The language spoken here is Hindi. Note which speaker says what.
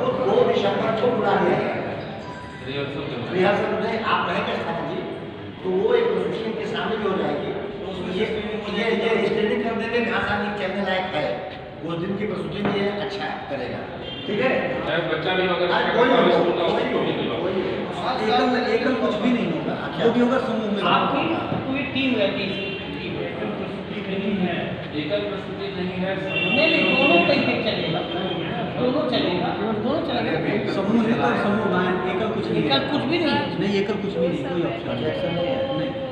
Speaker 1: वो दो दिसंबर को बुला लिया।
Speaker 2: रिहर्सल करना। है।
Speaker 1: में आप रहेंगे स्थान जी तो वो एक प्रोसेसिंग के सामने भी हो जाएगी। ये ये ये स्टैंडिंग कर देंगे घास आदमी चलने लायक है। उस दिन की प्रस्तुति में ये अच्छा करेगा। ठीक है?
Speaker 2: बच्चा भी अगर
Speaker 1: कोई हो,
Speaker 2: स्कूल का
Speaker 1: कोई
Speaker 2: उसको
Speaker 1: हो,
Speaker 2: भी दिलवाओ।
Speaker 1: कोई हो।
Speaker 3: एकल एकल कुछ भी नहीं होगा। जो भी होगा समूह में
Speaker 4: आपकी पूरी टीम रहती है है नहीं है।
Speaker 2: एकल प्रस्तुति नहीं है
Speaker 4: नहीं नहीं दोनों तरीके चलेगा। दोनों चलेगा दोनों चलेगा
Speaker 3: समूह है तो समूह गायन एकल कुछ नहीं
Speaker 4: एकल कुछ भी नहीं।
Speaker 3: नहीं एकल कुछ भी नहीं कोई ऑप्शन
Speaker 1: है।
Speaker 3: नहीं